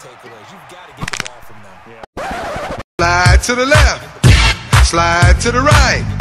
takeaways. You've got to get the ball from them. Slide to the left. Slide to the right.